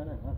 在哪呢